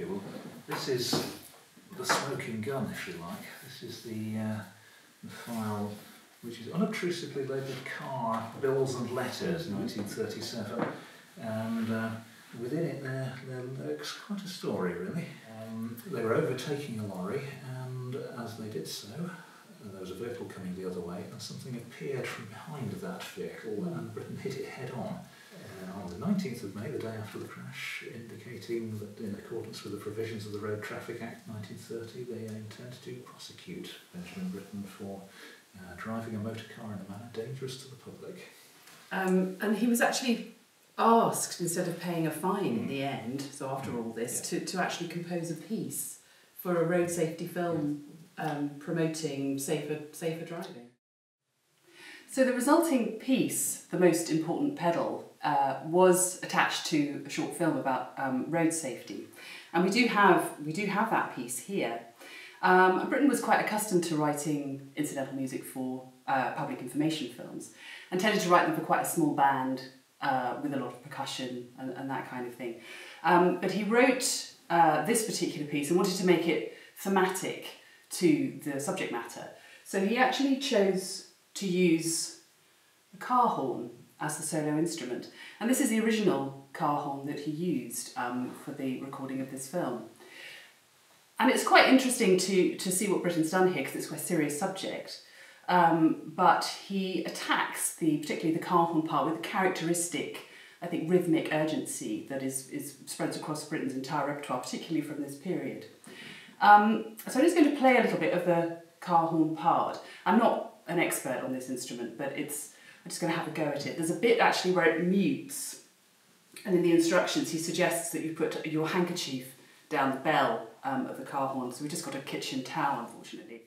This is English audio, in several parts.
Okay, well, this is the smoking gun, if you like. This is the, uh, the file which is unobtrusively labelled car, bills and letters, 1937. And uh, within it there, there lurks quite a story, really. Um, they were overtaking a lorry, and as they did so, there was a vehicle coming the other way, and something appeared from behind that vehicle, and hit it head on. Uh, on the 19th of May, the day after the crash, indicating that in accordance with the provisions of the Road Traffic Act 1930, they intend to prosecute Benjamin Britten for uh, driving a motor car in a manner dangerous to the public. Um, and he was actually asked, instead of paying a fine mm. in the end, so after all this, yeah. to, to actually compose a piece for a road safety film um, promoting safer, safer driving. So the resulting piece, the most important pedal, uh, was attached to a short film about um, road safety, and we do have we do have that piece here. Um, Britten was quite accustomed to writing incidental music for uh, public information films, and tended to write them for quite a small band uh, with a lot of percussion and, and that kind of thing. Um, but he wrote uh, this particular piece and wanted to make it thematic to the subject matter. So he actually chose to use a car horn as the solo instrument. And this is the original car horn that he used um, for the recording of this film. And it's quite interesting to, to see what Britten's done here because it's quite a serious subject. Um, but he attacks the particularly the car horn part with characteristic, I think, rhythmic urgency that is, is spreads across Britten's entire repertoire, particularly from this period. Um, so I'm just going to play a little bit of the car horn part. I'm not an expert on this instrument, but it's I'm just going to have a go at it. There's a bit actually where it mutes, and in the instructions he suggests that you put your handkerchief down the bell um, of the car horn. So we just got a kitchen towel, unfortunately.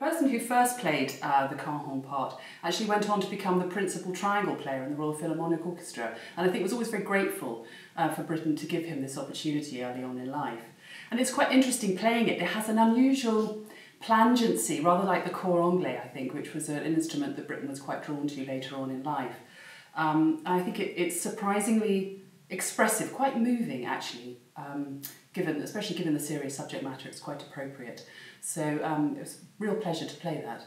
Person who first played uh, the car horn part actually went on to become the principal triangle player in the Royal Philharmonic Orchestra, and I think was always very grateful uh, for Britten to give him this opportunity early on in life. And it's quite interesting playing it. It has an unusual plangency, rather like the cor anglais, I think, which was an instrument that Britten was quite drawn to later on in life. Um, I think it, it's surprisingly expressive, quite moving actually, um, given, especially given the serious subject matter, it's quite appropriate. So um, it was a real pleasure to play that.